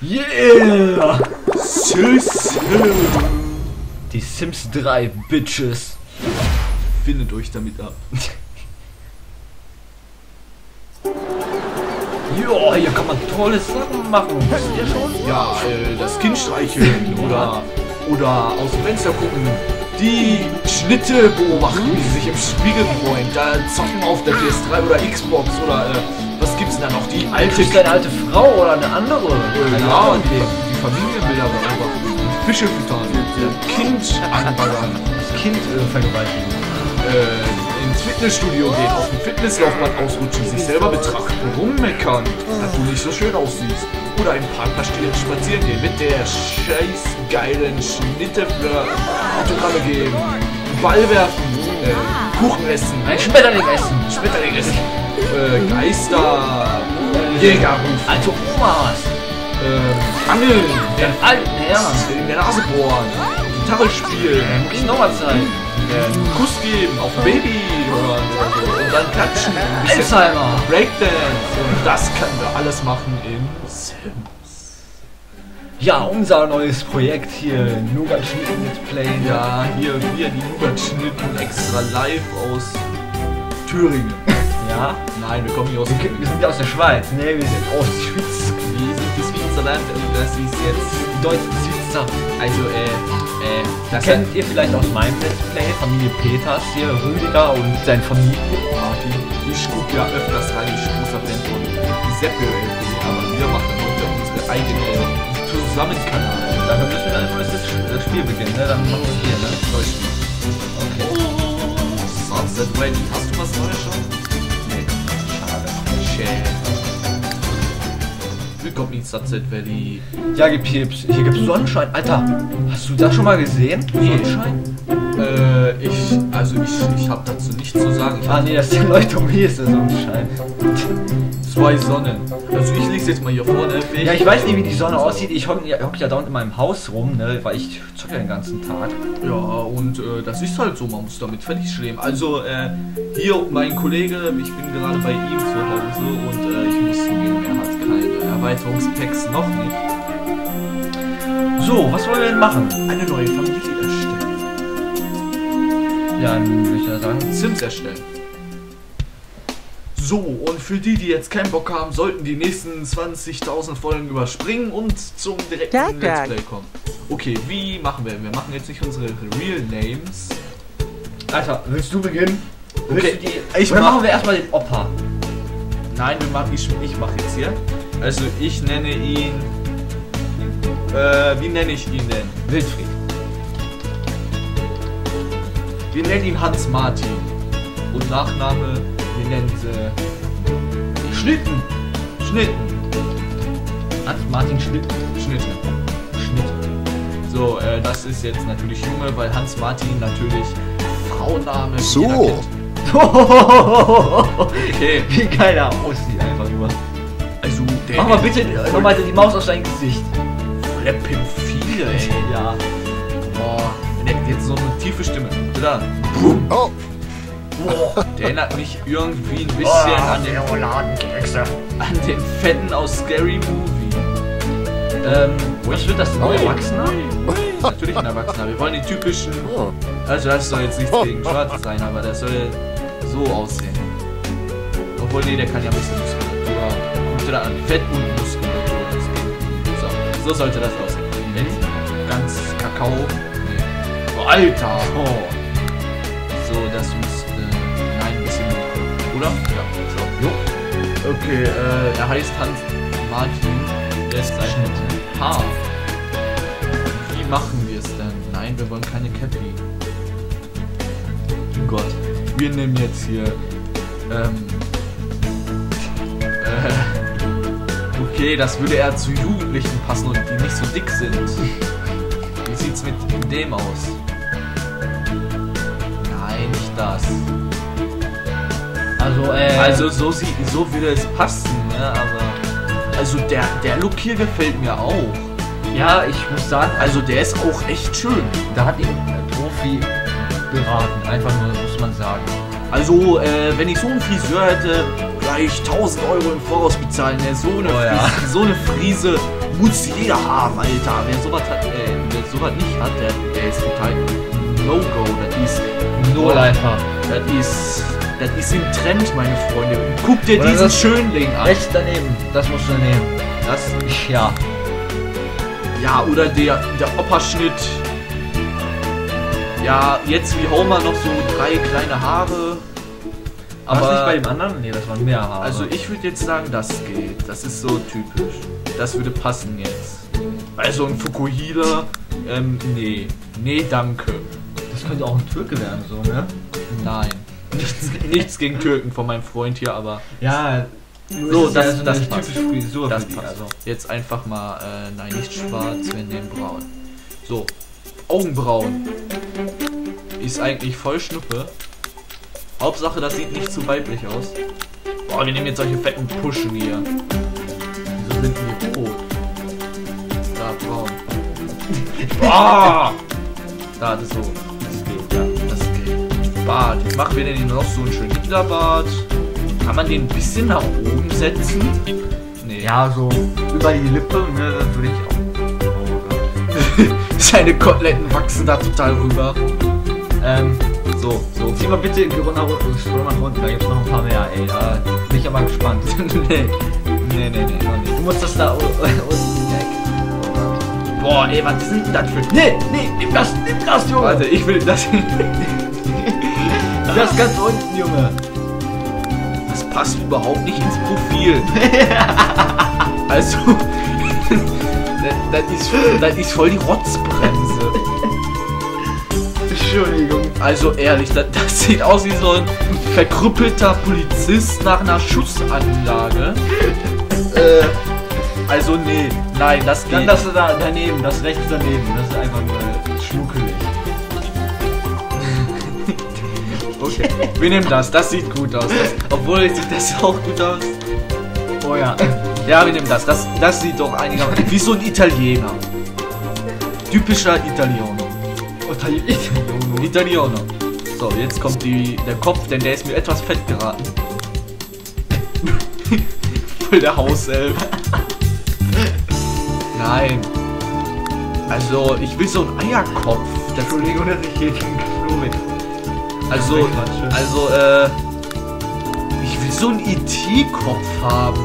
Yeah! Tschüss! Die Sims 3 Bitches. Findet euch damit ab. Ja, hier kann man tolle Sachen machen. Wisst ihr schon? Ja, äh, das Kind streicheln oder, oder aus dem Fenster gucken. Die Schnitte beobachten, sie sich im Spiegel freuen. Da zocken auf der PS3 oder Xbox oder äh, was gibt's denn da noch? Die alte Ist eine alte Frau oder eine andere? Keine Ja, Ahnung. und die, die Familienbilder beobachten. Fische füttern. Äh, Kind anbaggern. Das Kind äh, vergewaltigen. äh, ins Fitnessstudio gehen, auf dem Fitnesslaufband ausrutschen, sich selber betrachten, rummeckern, dass du nicht so schön aussiehst. Oder im Park spazieren gehen, mit der scheiß geilen Schnitte für Autogramme geben, Ball werfen, äh, Kuchen essen, Ein Schmetterling essen. Schmetterling essen, äh, Geister, Jäger Alte Omas. äh, Angeln, Den alten Herren. in der Nase bohren, Gitarre spielen, Muss ich nochmal zeigen. einen Kuss geben auf Baby oder so und dann klatschen. Alzheimer. Breakdance und das können wir alles machen in Sims. Ja, unser neues Projekt hier. Nougat Schnitten Let's Play. Ja, hier wir die Nougat-Schnitten extra live aus Thüringen. Ja. Nein, wir kommen hier aus Wir sind ja aus der Schweiz. Ne, wir sind aus Schweiz. Wir sind das Switzerland und das ist jetzt Die deutschen Schweizer. also äh äh das Kennt ihr vielleicht aus meinem Let's Play Familie Peters hier, Rüdiger und sein Familie? Martin. Ich gucke ja öfters rein, ich bin großer Fan von Seppe, aber wir machen heute unsere eigene Zusammenkanal. Dann müssen wir dann das, das Spiel beginnen, ne? Dann machen wir hier, ne? Deutschland. Okay. Sunset Valley. Hast du was Neues schon? Nee. Schade. Shit. Willkommen in Sunset Valley. Ja, gib hier, hier gibt's Sonnenschein. Alter, hast du das schon mal gesehen? Nee. Sonnenschein? Äh, ich, also ich, ich habe dazu nichts zu sagen. Ich Ah, nee, das ist die Leuchtung. Hier ist der Sonnenschein. Zwei Sonnen. Also ich lese jetzt mal hier vorne. Ja, ich weiß nicht, wie die Sonne aussieht. Ich hocke ja, hock ja dauernd in meinem Haus rum, ne? Weil ich zocke ja den ganzen Tag. Ja, und äh, das ist halt so, man muss damit fertig leben. Also, äh, hier mein Kollege, ich bin gerade bei ihm zu Hause und äh, ich muss zugeben, er hat keine Erweiterungspacks noch nicht. So, was wollen wir denn machen? Eine neue Familie erstellen. Ja, dann würde ich ja sagen. Sims erstellen. So, und für die, die jetzt keinen Bock haben, sollten die nächsten 20.000 Folgen überspringen und zum direkten Dag, Let's. Play kommen. Okay, wie machen wir? Wir machen jetzt nicht unsere Real Names. Alter, willst du beginnen? Willst Okay, du die, ich Oder mach- machen wir erstmal den Opa. Nein, wir machen, ich, ich mache jetzt hier. Also ich nenne ihn. Äh, wie nenne ich ihn denn? Wilfried. Wir nennen ihn Hans Martin. Und Nachname, nennen sie. Schnitten! Schnitten! Hans Martin Schnitt. Schnitten. Schnitt. So, äh, das ist jetzt natürlich Junge, weil Hans Martin natürlich Frauenname. So. Okay, Wie geil er aussieht einfach nur. also der. Mach mal bitte nochmal die Maus aus deinem Gesicht. Der Pimphile, ey. Ja. Boah, der hat jetzt so eine tiefe Stimme. Oder? Oh, Der erinnert mich irgendwie ein bisschen an, den, Schokoladenkekse. an den Fetten aus Scary Movie. Ähm, was wird das? Ein Ui. Erwachsener? Natürlich ein Erwachsener. Wir wollen die typischen. oh. Also, das soll jetzt nichts gegen Schwarz sein, aber das soll so aussehen. Obwohl, nee, der kann ja ein bisschen Muskulatur. Guck dir da an. Fett und Muskulatur. So, so sollte das aussehen. Nicht ganz Kakao. Nee. Oh, Alter! Oh. So, das müsste. Oder? Ja, so. Jo. Okay, äh, er heißt Hans Martin. Der ist ein Haar. Wie machen wir es denn? Nein, wir wollen keine Cappy. Gott. Wir nehmen jetzt hier. Ähm. Äh, okay, das würde eher zu Jugendlichen passen und die nicht so dick sind. Wie sieht's mit dem aus? Nein, nicht das. Also, äh. Also so sieht, so würde es passen, ne? Aber also der der Look hier gefällt mir auch. ja, ich muss sagen, Also der ist auch echt schön. da hat ihn ein Profi beraten. Einfach nur, muss man sagen. Also äh, wenn ich so einen Friseur hätte, gleich 1000 Euro im Voraus bezahlen. Ne? So, eine Oh ja. Frise, so eine Friese muss jeder haben, Alter. Wer sowas hat, äh, wer sowas nicht hat, der, der ist total No-Go. Das ist No Lifer. Das ist, das ist im Trend, meine Freunde. Guck dir Oder diesen Schönling an. Rechts daneben. Das musst du nehmen. Das, Ja. ja, oder der, der Opperschnitt. Ja, jetzt wie Homer noch so drei kleine Haare. Aber Aber nicht bei dem anderen? Nee, das waren mehr Haare. Also ich würde jetzt sagen, das geht. Das ist so typisch. Das würde passen jetzt. Also ein Fukuhila, ähm, nee. Nee, danke. das könnte auch ein Türke werden, so, ne? Nein. Nichts, nichts gegen Türken von meinem Freund hier, aber Ja. So, das- so das eine passt. typische Frisur das passt. also. Jetzt einfach mal, äh, nein, nicht schwarz, wir nehmen braun. So, Augenbrauen. Ist eigentlich voll Schnuppe. Hauptsache, das sieht nicht zu weiblich aus. Boah, wir nehmen jetzt solche fetten Puschen hier. Wieso sind die rot? Da, braun. Boah! Da, das so. Bart. Wie machen wir denn hier noch so einen schönen Hitlerbart? Kann man den ein bisschen nach oben setzen? Nee. Ja, so über die Lippe, ne, würde ich auch. Oh Gott. Seine Koteletten wachsen da total rüber. Ähm, So, so. zieh mal bitte unten, scroll nach unten, da gibt's noch ein paar mehr, ey. Da bin ich aber gespannt. nee. Nee, nee, nee, nicht. Du musst das da unten weg. Boah, ey, was sind denn das für... Nee, nee, nimm das, nimm das, Junge! Warte, ich will das... das ganz unten, Junge. Das passt überhaupt nicht ins Profil. also... das, das, ist, das ist voll die Rotzbremse. Entschuldigung. Also ehrlich, das, das sieht aus wie so ein verkrüppelter Polizist nach einer Schussanlage. äh, also nee, nein, das geht. Dann das da daneben, das rechts daneben, das ist einfach nur wir nehmen das. Das sieht gut aus. Das, obwohl sieht das auch gut aus. Oh ja. Ja, wir nehmen das. Das, das sieht doch einigermaßen wie so ein Italiener. Typischer Italiener. Junge. Italiener. So, jetzt kommt die, der Kopf, denn der ist mir etwas fett geraten. Voll der Hauself. Nein. Also, ich will so einen Eierkopf. Das, Entschuldigung, dass ich hier den Klo mit. Also, also, äh, ich will so einen IT-Kopf haben.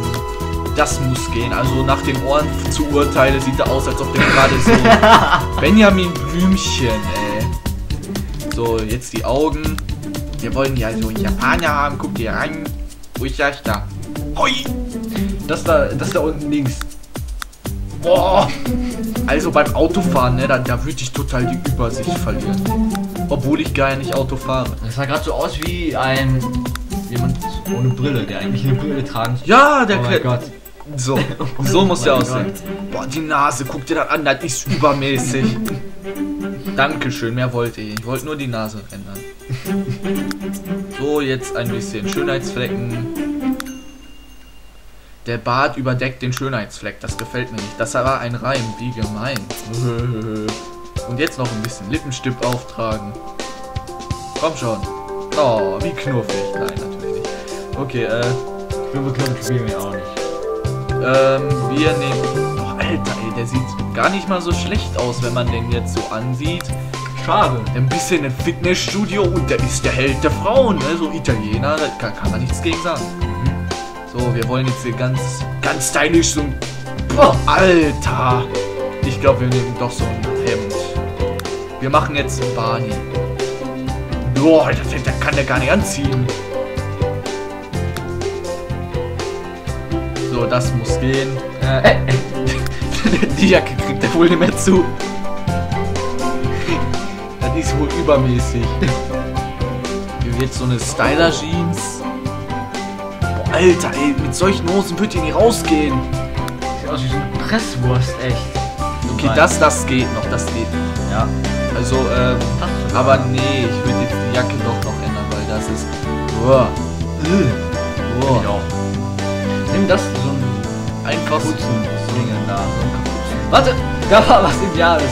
Das muss gehen. Also nach den Ohren zu urteile sieht er aus, als ob der gerade so Benjamin Blümchen, ey. So, jetzt die Augen. Wir wollen ja so einen Japaner haben. Guck dir rein. Wo ist das da? Hoi! Das da, das da unten links. Boah! Also beim Autofahren, ne, da, da würde ich total die Übersicht verlieren. Obwohl ich gar nicht Auto fahre. Das sah gerade so aus wie ein jemand ohne Brille, der eigentlich eine Brille tragen soll. Ja, der Oh mein Gott. So, so muss der mein aussehen. Boah, die Nase, guck dir das an, das ist übermäßig. Dankeschön, mehr wollte ich. Ich wollte nur die Nase ändern. So, jetzt ein bisschen Schönheitsflecken. Der Bart überdeckt den Schönheitsfleck, das gefällt mir nicht. Das war ein Reim, wie gemein. Und jetzt noch ein bisschen Lippenstift auftragen. Komm schon. Oh, wie knuffig. Nein, natürlich nicht. Okay, äh. Klumme spielen wir auch nicht. Ähm, wir nehmen. Oh, Alter, ey, der sieht gar nicht mal so schlecht aus, wenn man den jetzt so ansieht. Schade. Ein bisschen im Fitnessstudio und der ist der Held der Frauen, ne? So Italiener, da kann, kann man nichts gegen sagen. So, wir wollen jetzt hier ganz, ganz stylisch so ein. Boah, Alter! Ich glaube, wir nehmen doch so ein Hemd. Wir machen jetzt Barney. Boah, das, das kann der gar nicht anziehen. So, das muss gehen. Äh, äh, Die Jacke kriegt er wohl nicht mehr zu. Das ist wohl übermäßig. Hier wird so eine Styler Jeans. Boah, Alter, ey, mit solchen Hosen wird ihr nie rausgehen. sieht aus wie so eine Presswurst, echt. Okay, das, das geht noch, das geht noch. Ja. Also, ähm, Passt aber nee, ich würde jetzt die Jacke doch noch ändern, weil das ist. Boah, Finde ich boah. auch. Nimm das, so ein Einfach so. Kapuzen-Ding da. Warte, da war was im Jahres.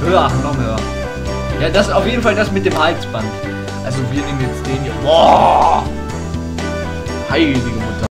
Höher, noch höher. Ja, das ist auf jeden Fall das mit dem Halsband. Also, wir nehmen jetzt den hier. Boah! heilige